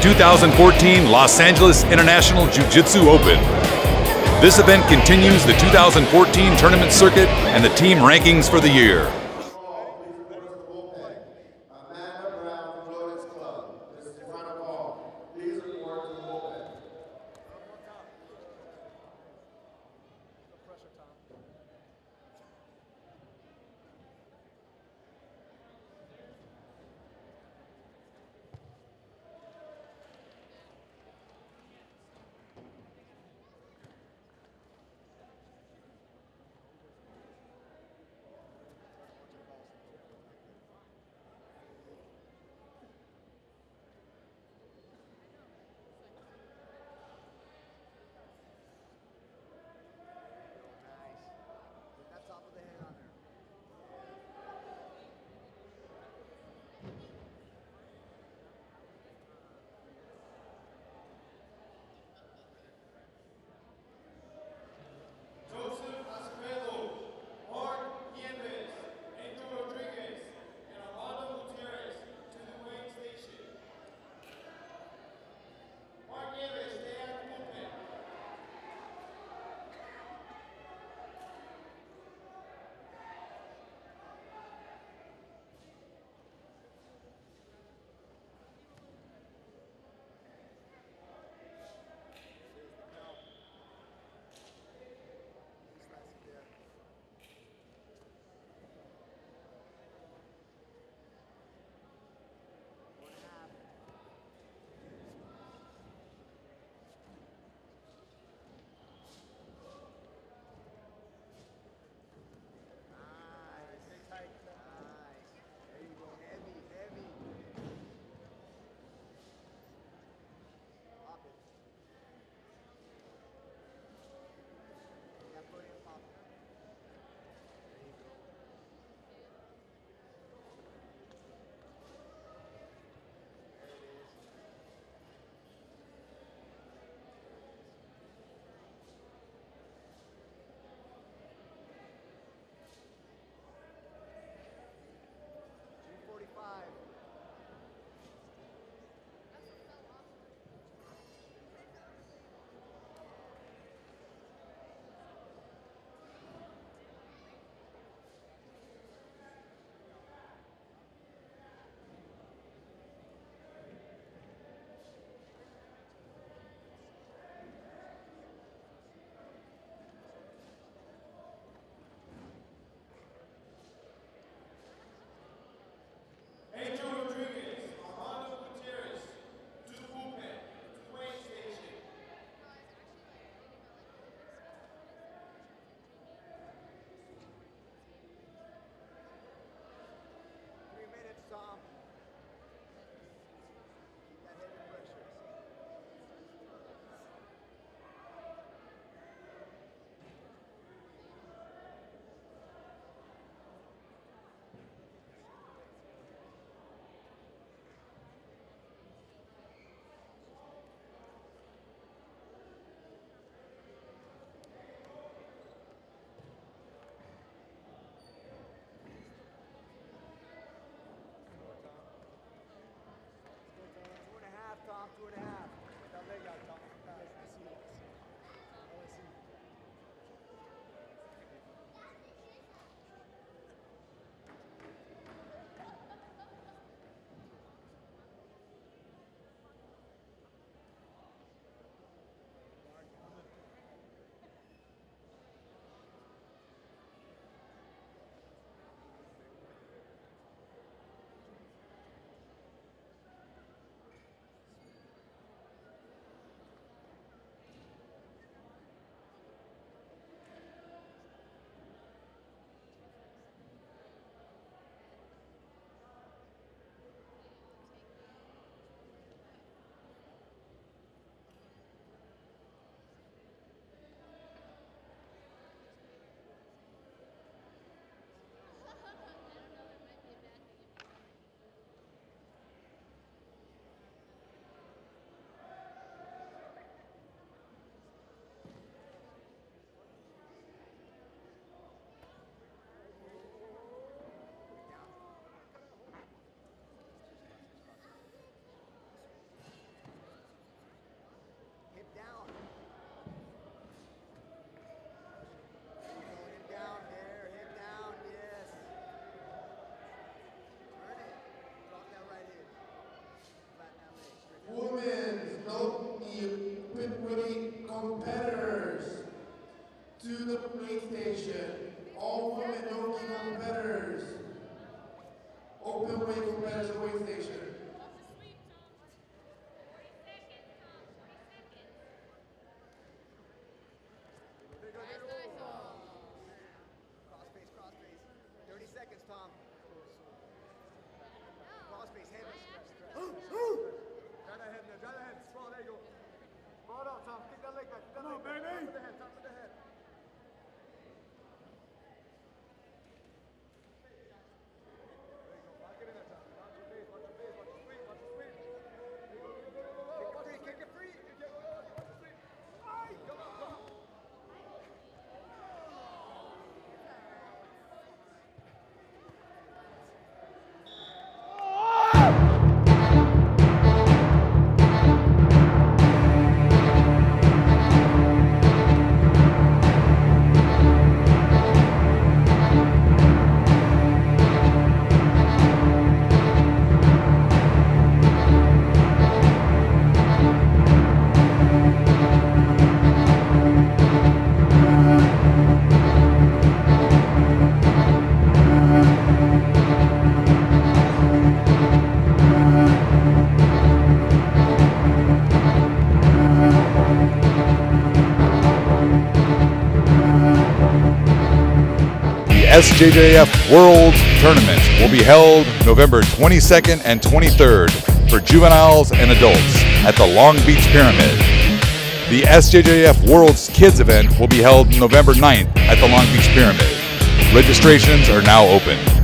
2014 Los Angeles International Jiu-Jitsu Open. This event continues the 2014 tournament circuit and the team rankings for the year. The main station. All women, no competitors. Open way competitors weigh station. SJJIF World Tournament will be held November 22nd and 23rd for juveniles and adults at the Long Beach Pyramid. The SJJIF World's Kids event will be held November 9th at the Long Beach Pyramid. Registrations are now open.